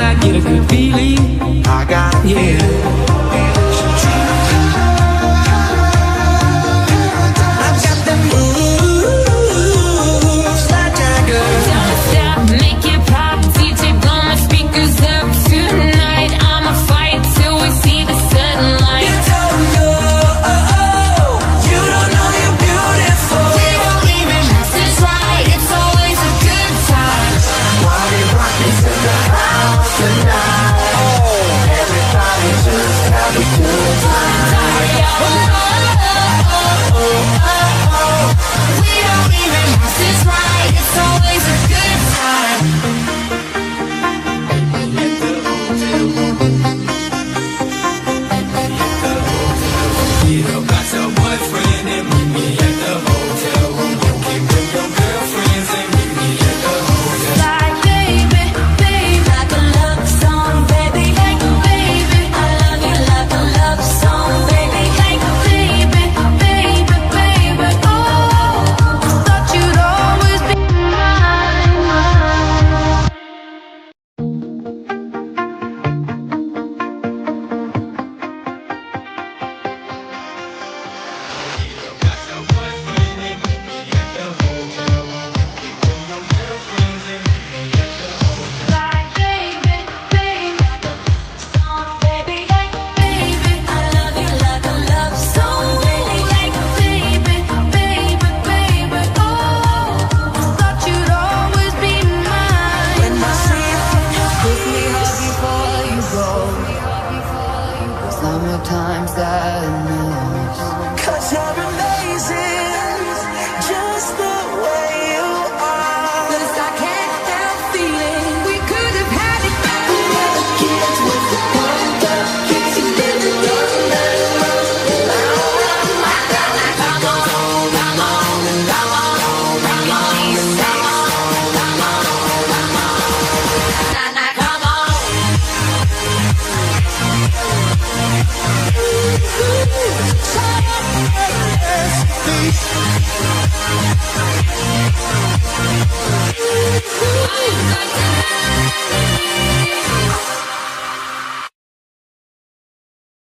I get a good feeling. I got, yeah. How many times that I? Cause you're amazing.